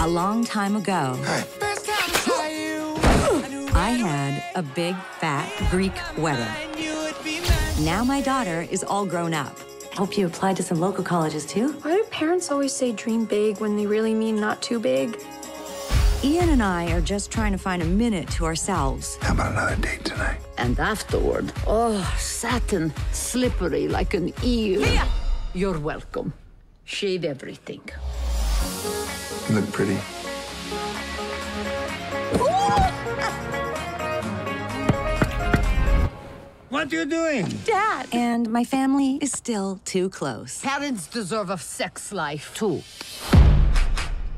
A long time ago, I had a big, fat Greek wedding. Now my daughter is all grown up. Hope you applied to some local colleges too. Why do parents always say dream big when they really mean not too big? Ian and I are just trying to find a minute to ourselves. How about another date tonight? And afterward, oh, satin, slippery like an eel. You're welcome. Shave everything. You look pretty. What are you doing? Dad! And my family is still too close. Parents deserve a sex life, too.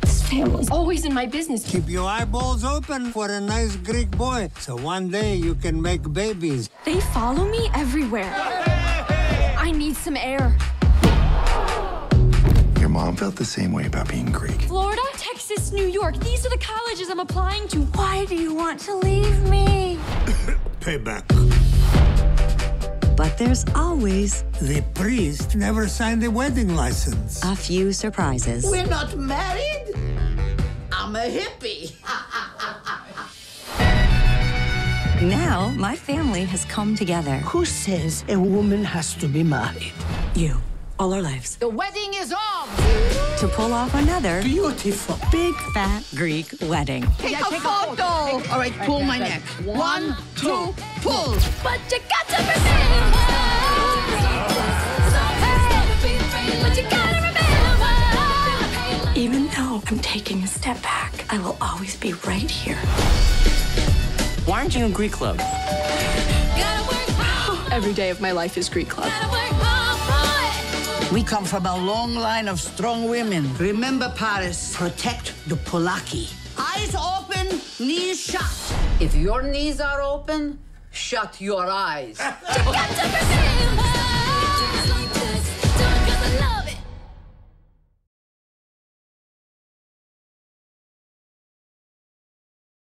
This family's always in my business. Keep your eyeballs open for a nice Greek boy, so one day you can make babies. They follow me everywhere. I need some air. Your mom felt the same way about being Greek. Florida, Texas, New York. These are the colleges I'm applying to. Why do you want to leave me? Payback. But there's always The priest never signed the wedding license. a few surprises. We're not married? I'm a hippie. Now, my family has come together. Who says a woman has to be married? You, all our lives. The wedding is on! To pull off another Beautiful. big, fat Greek wedding. Take a photo! All right, pull my neck. One, two, pull! But you got to remember. But you gotta remember. Even though I'm taking a step back, I will always be right here. Why aren't you in Greek club? Every day of my life is Greek Club. We come from a long line of strong women. Remember, Paris, protect the Polaki. Eyes open, knees shut. If your knees are open, shut your eyes.